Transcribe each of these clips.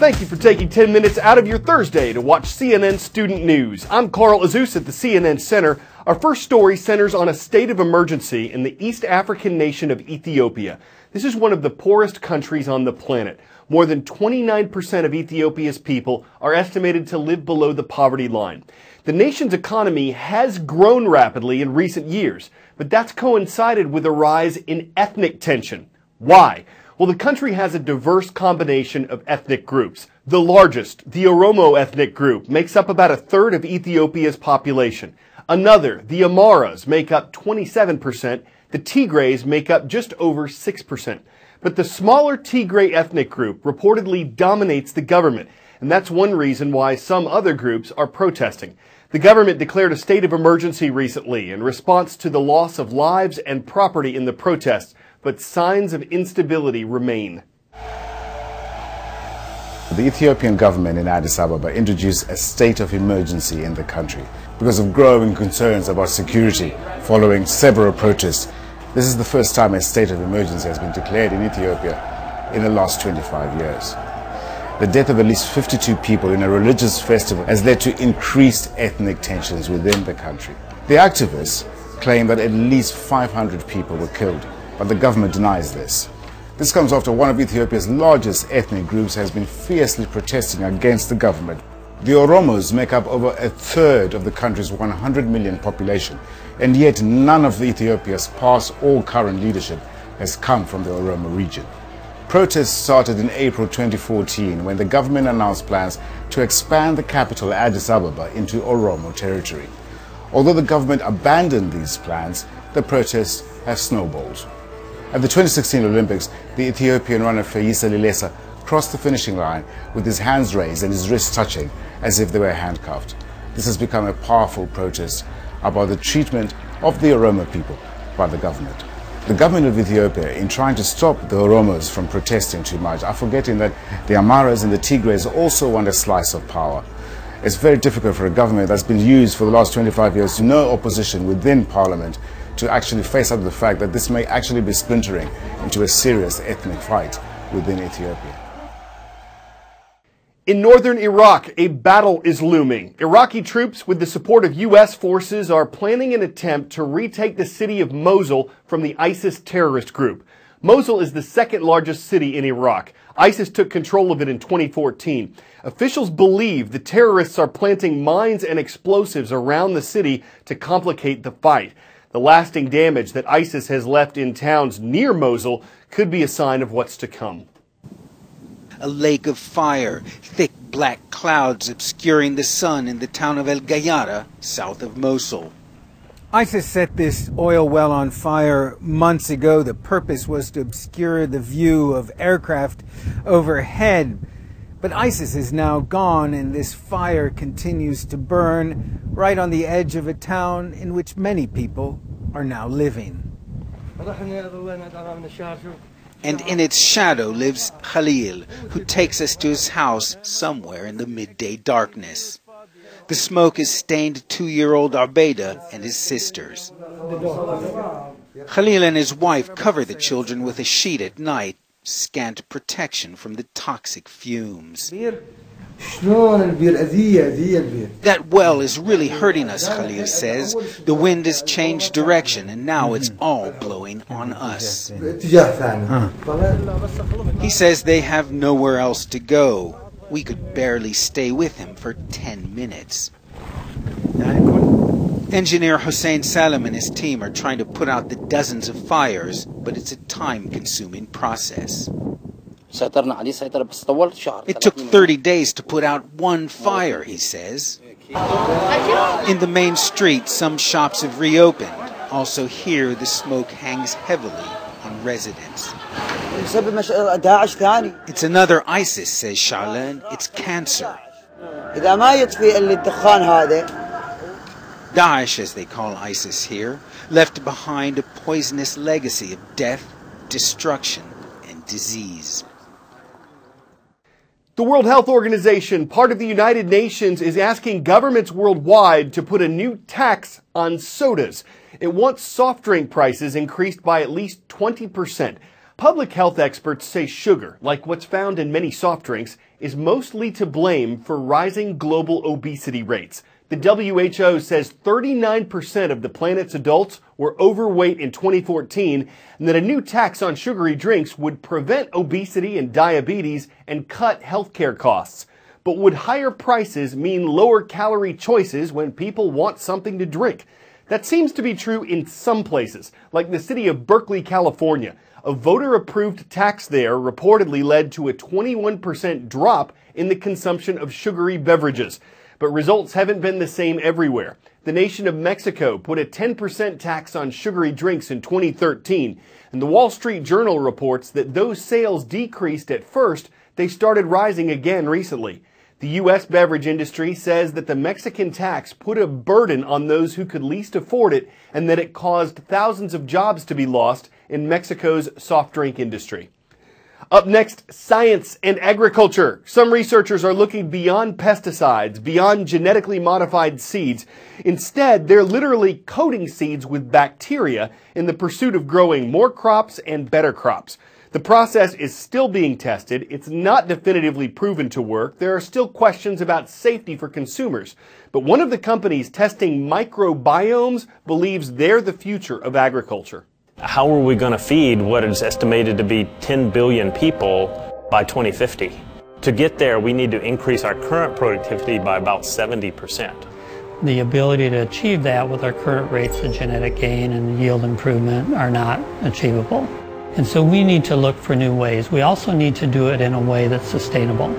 Thank you for taking 10 minutes out of your Thursday to watch CNN Student News. I'm Carl Azuz at the CNN Center. Our first story centers on a state of emergency in the East African nation of Ethiopia. This is one of the poorest countries on the planet. More than 29% of Ethiopia's people are estimated to live below the poverty line. The nation's economy has grown rapidly in recent years, but that's coincided with a rise in ethnic tension. Why? Well, the country has a diverse combination of ethnic groups. The largest, the Oromo ethnic group, makes up about a third of Ethiopia's population. Another, the Amharas, make up 27%. The Tigrays make up just over 6%. But the smaller Tigray ethnic group reportedly dominates the government, and that's one reason why some other groups are protesting. The government declared a state of emergency recently in response to the loss of lives and property in the protests but signs of instability remain. The Ethiopian government in Addis Ababa introduced a state of emergency in the country because of growing concerns about security following several protests. This is the first time a state of emergency has been declared in Ethiopia in the last 25 years. The death of at least 52 people in a religious festival has led to increased ethnic tensions within the country. The activists claim that at least 500 people were killed but the government denies this. This comes after one of Ethiopia's largest ethnic groups has been fiercely protesting against the government. The Oromos make up over a third of the country's 100 million population, and yet none of Ethiopia's past or current leadership has come from the Oromo region. Protests started in April 2014 when the government announced plans to expand the capital Addis Ababa into Oromo territory. Although the government abandoned these plans, the protests have snowballed. At the 2016 Olympics, the Ethiopian runner Feyisa Lilesa crossed the finishing line with his hands raised and his wrists touching as if they were handcuffed. This has become a powerful protest about the treatment of the Oromo people by the government. The government of Ethiopia, in trying to stop the Oromos from protesting too much, are forgetting that the Amharas and the Tigrays also want a slice of power. It's very difficult for a government that's been used for the last 25 years to know opposition within parliament to actually face up to the fact that this may actually be splintering into a serious ethnic fight within Ethiopia. In northern Iraq, a battle is looming. Iraqi troops, with the support of U.S. forces, are planning an attempt to retake the city of Mosul from the ISIS terrorist group. Mosul is the second largest city in Iraq. ISIS took control of it in 2014. Officials believe the terrorists are planting mines and explosives around the city to complicate the fight. The lasting damage that ISIS has left in towns near Mosul could be a sign of what's to come. A lake of fire, thick black clouds obscuring the sun in the town of El Gayara, south of Mosul. ISIS set this oil well on fire months ago. The purpose was to obscure the view of aircraft overhead. But ISIS is now gone, and this fire continues to burn right on the edge of a town in which many people are now living. And in its shadow lives Khalil, who takes us to his house somewhere in the midday darkness. The smoke has stained two year old Arbeda and his sisters. Khalil and his wife cover the children with a sheet at night scant protection from the toxic fumes. That well is really hurting us, Khalil says. The wind has changed direction and now it's all blowing on us. He says they have nowhere else to go. We could barely stay with him for 10 minutes. Engineer Hussein Salam and his team are trying to put out the dozens of fires, but it's a time-consuming process. It took 30 days to put out one fire, he says. In the main street, some shops have reopened. Also here, the smoke hangs heavily on residents. It's another ISIS, says Charlene. It's cancer. Daesh, as they call ISIS here, left behind a poisonous legacy of death, destruction, and disease. The World Health Organization, part of the United Nations, is asking governments worldwide to put a new tax on sodas. It wants soft drink prices increased by at least 20%. Public health experts say sugar, like what's found in many soft drinks, is mostly to blame for rising global obesity rates. The WHO says 39% of the planet's adults were overweight in 2014 and that a new tax on sugary drinks would prevent obesity and diabetes and cut healthcare costs. But would higher prices mean lower calorie choices when people want something to drink? That seems to be true in some places, like the city of Berkeley, California. A voter approved tax there reportedly led to a 21% drop in the consumption of sugary beverages. But results haven't been the same everywhere. The nation of Mexico put a 10% tax on sugary drinks in 2013, and the Wall Street Journal reports that those sales decreased at first, they started rising again recently. The U.S. beverage industry says that the Mexican tax put a burden on those who could least afford it and that it caused thousands of jobs to be lost in Mexico's soft drink industry. Up next, science and agriculture. Some researchers are looking beyond pesticides, beyond genetically modified seeds. Instead, they're literally coating seeds with bacteria in the pursuit of growing more crops and better crops. The process is still being tested. It's not definitively proven to work. There are still questions about safety for consumers. But one of the companies testing microbiomes believes they're the future of agriculture. How are we going to feed what is estimated to be 10 billion people by 2050? To get there, we need to increase our current productivity by about 70%. The ability to achieve that with our current rates of genetic gain and yield improvement are not achievable. And so we need to look for new ways. We also need to do it in a way that's sustainable.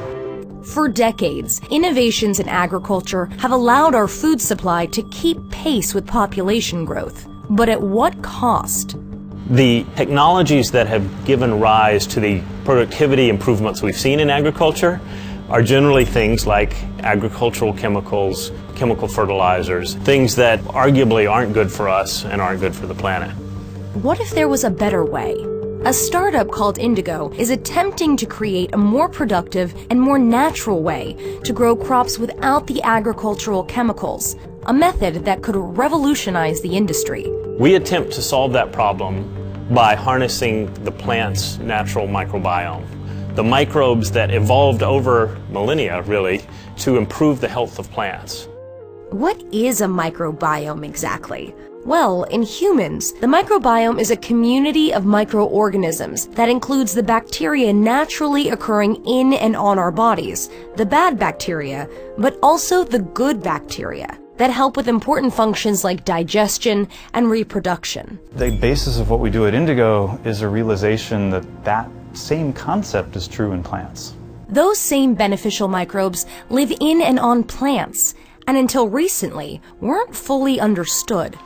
For decades, innovations in agriculture have allowed our food supply to keep pace with population growth. But at what cost? The technologies that have given rise to the productivity improvements we've seen in agriculture are generally things like agricultural chemicals, chemical fertilizers, things that arguably aren't good for us and aren't good for the planet. What if there was a better way? A startup called Indigo is attempting to create a more productive and more natural way to grow crops without the agricultural chemicals, a method that could revolutionize the industry. We attempt to solve that problem by harnessing the plant's natural microbiome. The microbes that evolved over millennia, really, to improve the health of plants. What is a microbiome exactly? Well, in humans, the microbiome is a community of microorganisms that includes the bacteria naturally occurring in and on our bodies, the bad bacteria, but also the good bacteria that help with important functions like digestion and reproduction. The basis of what we do at Indigo is a realization that that same concept is true in plants. Those same beneficial microbes live in and on plants, and until recently weren't fully understood.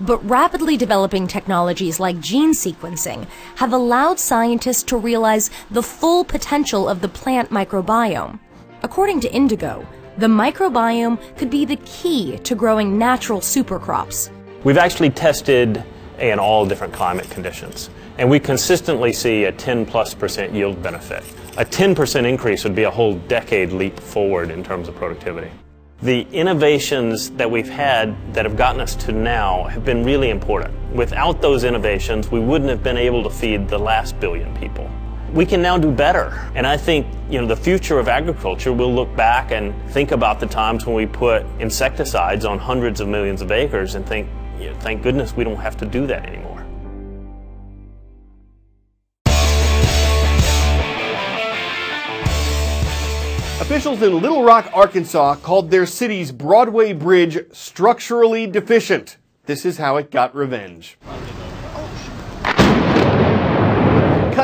But rapidly developing technologies like gene sequencing have allowed scientists to realize the full potential of the plant microbiome. According to Indigo, the microbiome could be the key to growing natural supercrops. We've actually tested in all different climate conditions, and we consistently see a 10 plus percent yield benefit. A 10% increase would be a whole decade leap forward in terms of productivity. The innovations that we've had that have gotten us to now have been really important. Without those innovations, we wouldn't have been able to feed the last billion people we can now do better. And I think, you know, the future of agriculture will look back and think about the times when we put insecticides on hundreds of millions of acres and think, you know, thank goodness we don't have to do that anymore. Officials in Little Rock, Arkansas called their city's Broadway Bridge structurally deficient. This is how it got revenge.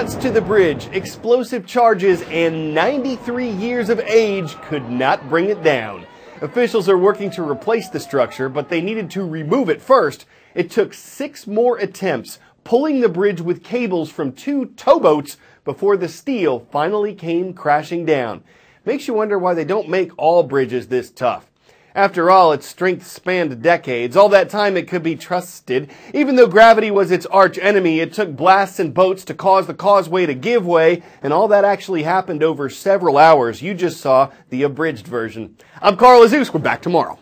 To the bridge, explosive charges, and 93 years of age could not bring it down. Officials are working to replace the structure, but they needed to remove it first. It took six more attempts, pulling the bridge with cables from two towboats before the steel finally came crashing down. Makes you wonder why they don't make all bridges this tough. After all, its strength spanned decades. All that time it could be trusted. Even though gravity was its arch enemy, it took blasts and boats to cause the causeway to give way, and all that actually happened over several hours. You just saw the abridged version. I'm Carl Azuz. We're back tomorrow.